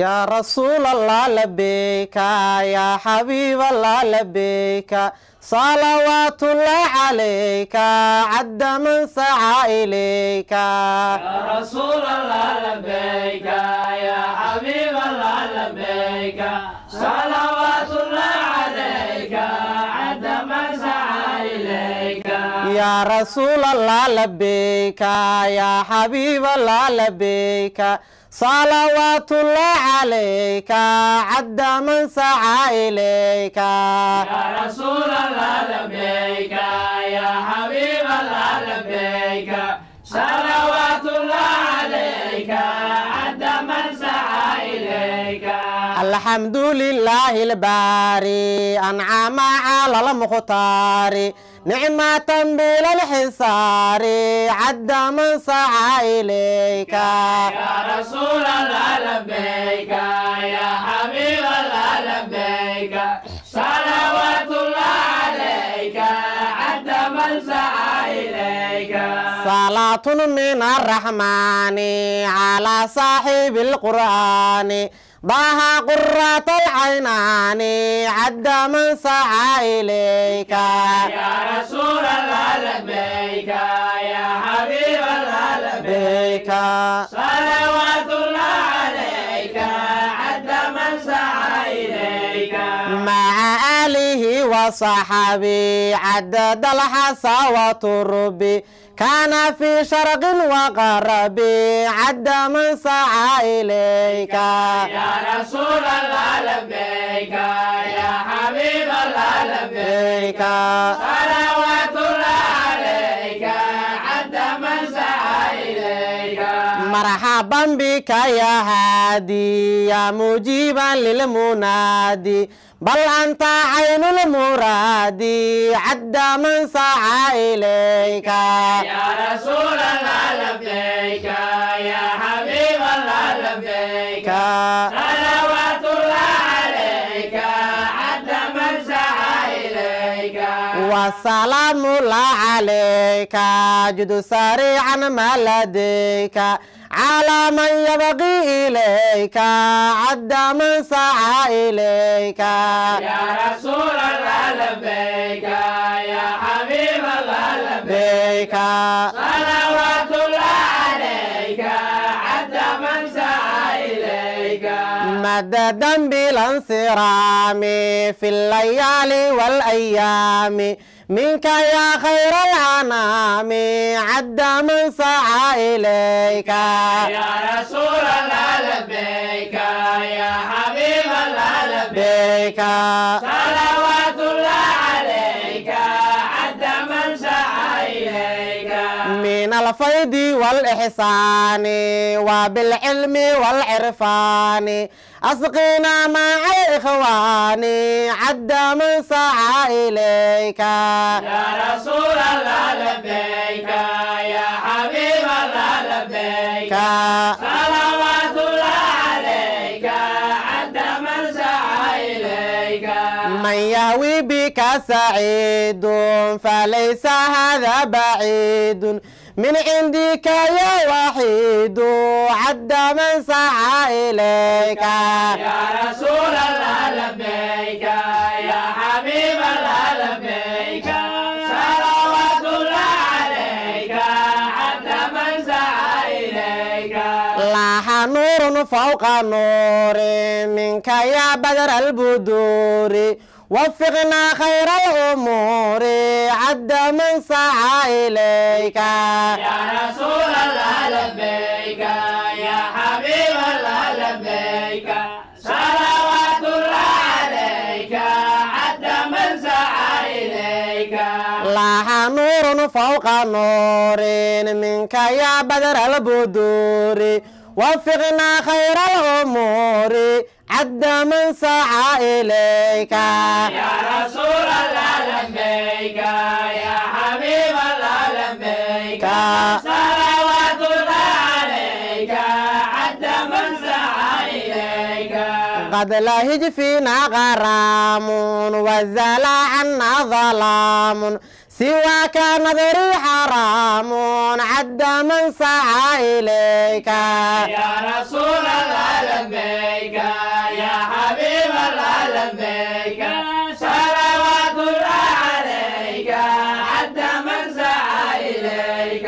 yaa rasuul allah labeyka yaa xabiib allah labeyka salawaat ullah calayka cadda man saca ilayka yaa rasuul allah labeyka yaa xabiib allah labeyka صلوات الله عليك عد من سعى إليك يا رسول الله لبيك يا حبيب الله لبيك صلوات الله عليك عد من سعى إليك يا رسول الله لبيك يا حبيب الله لبيك صلوات الله عليك عد من سعى إليك الحمد لله الباري أنعم على المختار نعمة بلا الحصار عد من سعى إليك. يا رسول الله لبيك يا حبيب الله لبيك صلوات الله عليك عد من سعى إليك. صلاة من الرحمن على صاحب القرآن. ضاها قرة العينان عد من سعى إليك يا رسول الله لبيك يا حبيب الله لبيك. وصحبه عدد الحصى وتربي. كان في شرق وغرب عد من سعى إليك. يا رسول الله لبيك يا حبيب الله لبيك marxaban bika ya haadi ya mujiiban lilmunaadi. Bal anta caynulmuraadi cadda man saaca ilayka. والسلام الله عليك جد سريعا ما لديك على من يبغي إليك عد من سعى إليك يا رسول الله لبيك يا حبيب الله لبيك مددا بالانصرام في الليالي والأيام. منك يا خير الأنام عد من سعى إليك. يا رسول الله لبيك يا حبيب الله لبيك. من الفيض والإحسان وبالعلم والعرفان أسقنا مع الإخوان عد من سعى إليك يا رسول الله لبيك يا حبيب الله لبيك صلوات الله عليك عد من سعى إليك من يهوي بك سعيد فليس هذا بعيد من عندك يا وحيد عد من سعى إليك يا رسول الله لبيك يا حبيب الله لبيك صلوات الله عليك عد من سعى إليك لاح نور فوق نور منك يا بدر البدور وفقنا خير الأمور عد من سعى إليك. يا رسول الله لبيك يا حبيب الله لبيك صلوات الله عليك عد من سعى إليك. لاح نور فوق نور منك يا بدر البدور. وفقنا خير الأمور عد من سعى إليك. يا رسول الله لبيك يا حبيب الله لبيك. صلوات الله عليك عد من سعى إليك. قد لهج فينا غرام وزل عنا ظلام. سواك نظري حرام عد من سعى إليك. يا رسول الله لبيك يا حبيب الله لبيك صلوات الله عليك حتى من سعى إليك.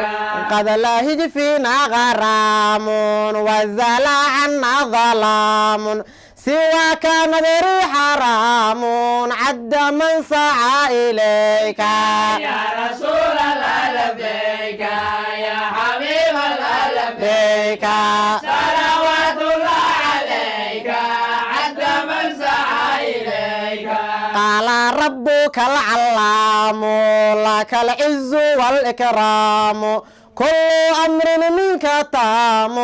قد لهج فينا غرام وزل عنا ظلام. سواك نظري حرام عد من سعى إليك. يا رسول الله لبيك يا حبيب الله لبيك صلوات الله عليك حتى من سعى إليك. قال ربك العلام لك العز والإكرام. كل أمر منك تام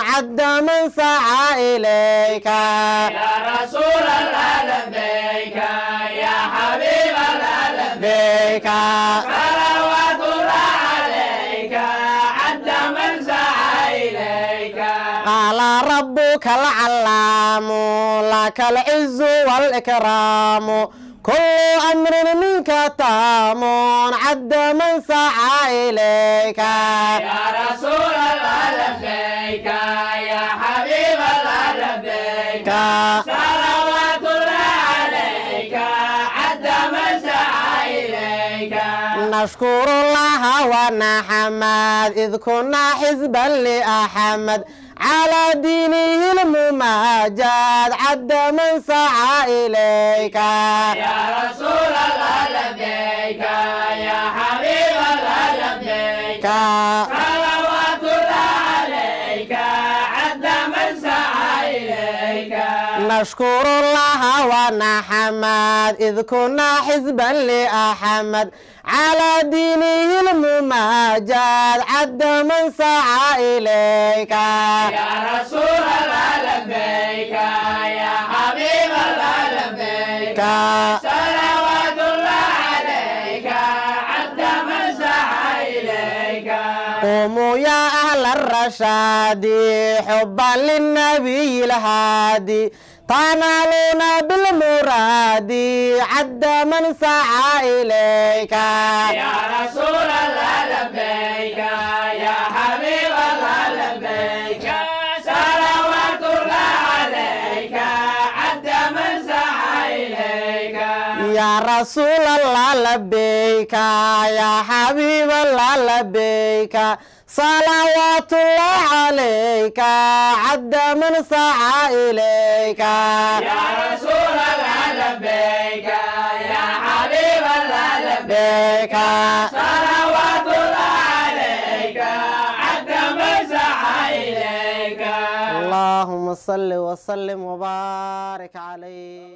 عد من سعى إليك يا رسول الله لبيك يا حبيب الله لبيك بك صلوات الله عليك حتى من سعى إليك قال ربك العلام لك العز والإكرام كل أمر منك تام عد من سعى إليك يا رسول الله لبيك يا حبيب الله لبيك صلوات الله عليك حتى من سعى إليك نشكر الله ونحمد إذ كنا حزبا لأحمد على دينه المماجد عد من سعى إليك. يا رسول الله لبيك يا حبيب الله لبيك صلوات الله عليك حتى من سعى إليك قوموا يا أهل الرشاد حبا للنبي الهادي تنالون بالمراد عد من سعى إليك. يا رسول الله لبيك يا حبيب الله لبيك صلوات الله عليك حتى من سعى إليك. يا رسول الله لبيك يا حبيب الله لبيك صلوات الله عليك عد من سعى إليك يا رسول الله لبيك يا حبيب الله لبيك بك صلوات الله عليك حتى من سعى إليك اللهم صل وسلم وبارك عليه.